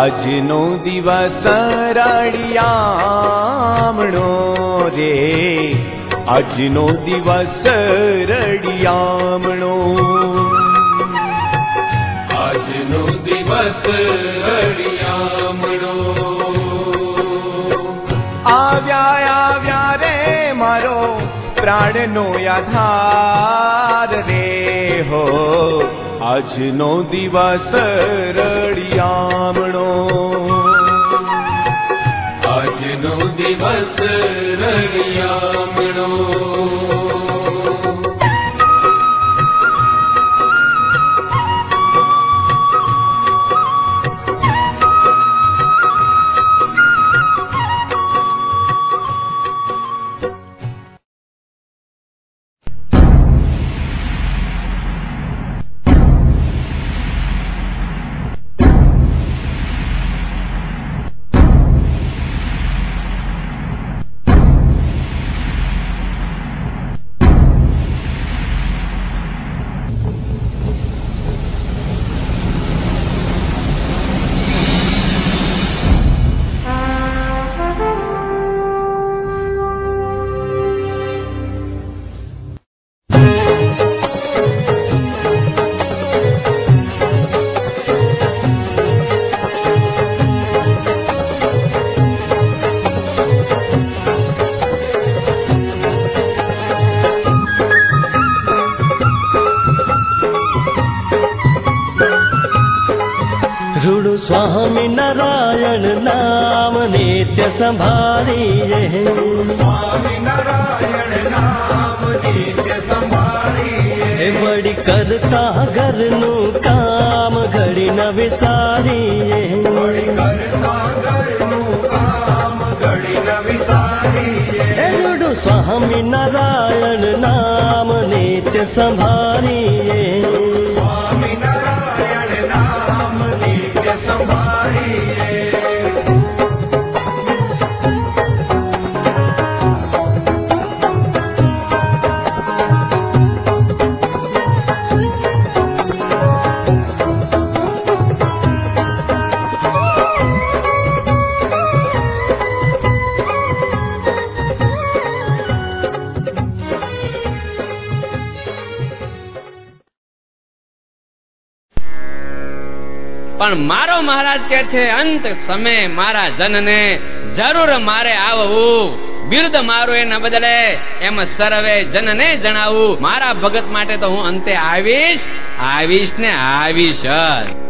આજનો દિવસ રડિયામણો રે. આજનો દિવસ રડિયામણો. આજનો દિવસ રડિયામણો. આવ્યા આવ્યા રે મારો પ્રાણનો આધાર રે હો. આજનો દિવસ રળિયામણો. આજનો દિવસ રડિયામણો स्वामी नारायण नाम नित्य संभालिए स्वामी नारायण नाम नित्य संभालिए बड़ी करता घरनु काम घड़ी न विसारिए बड़ी करता घरनु काम घड़ी न विसारिए स्वामी नारायण नाम नित्य संभारी પણ મારો મહારાજ કે છે, અંત સમય મારા જનને જરૂર મારે આવવું. બિરદ મારું એના બદલે, એમ સર્વે જનને જણાવું. મારા ભગત માટે તો હું અંતે આવીશ આવીશ ને આવીશ જ.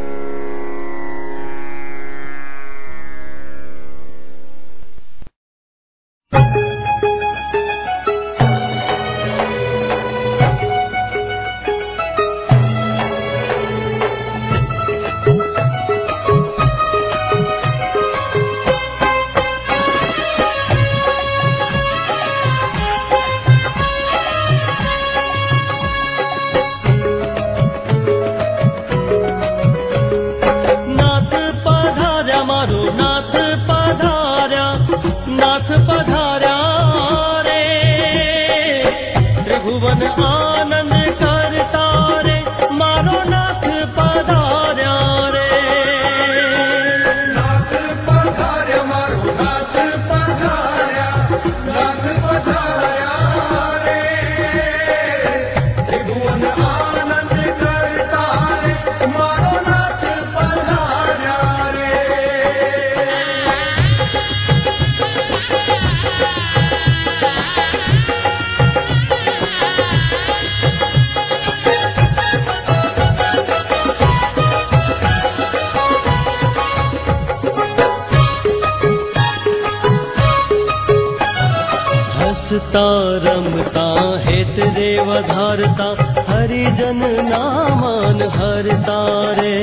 હસતા રમતા હેત રે વધારતા હરિજન નામાન હરતા રે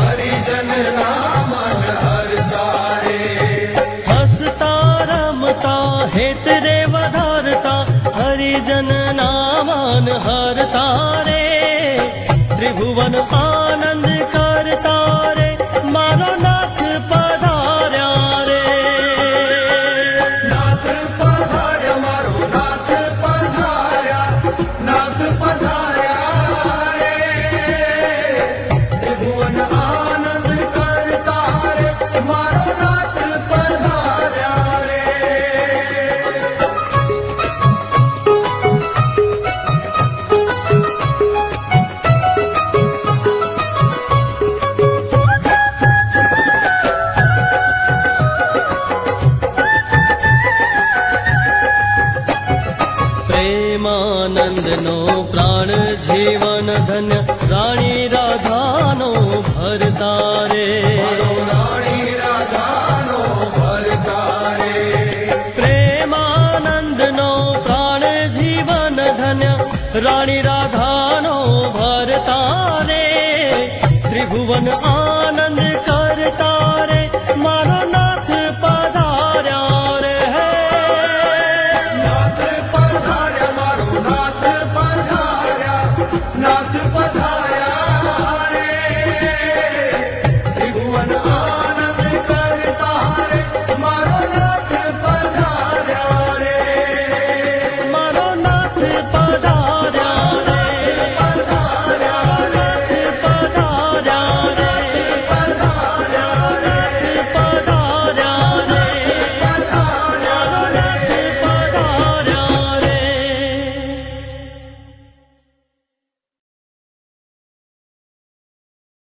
હસતા जीवन धन्य राणी राधानो राधानर